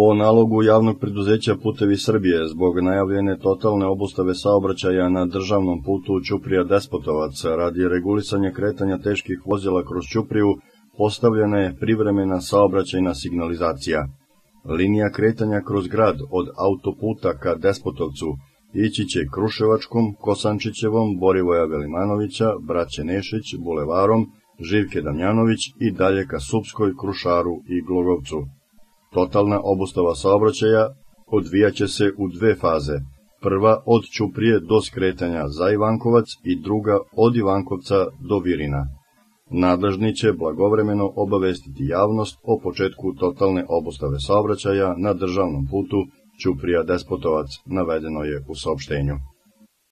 Po nalogu javnog preduzeća Putevi Srbije zbog najavljene totalne obustave saobraćaja na državnom putu Ćuprija Despotovac radi regulisanja kretanja teških vozila kroz Ćupriju postavljena je privremena saobraćajna signalizacija. Linija kretanja kroz grad od autoputa ka Despotovcu ići će Kruševačkom, Kosančićevom, Borivoja Velimanovića, Braće Nešić, Bulevarom, Živke Damjanović i dalje ka Supskoj, Krušaru i Glogovcu. Totalna obustava saobraćaja odvijaće se u dve faze. Prva od Ćuprije do skretanja za Ivankovac i druga od Ivankovca do Virina. Nadležni će blagovremeno obavestiti javnost o početku totalne obustave saobraćaja na državnom putu Ćuprija Despotovac, navedeno je u saopštenju.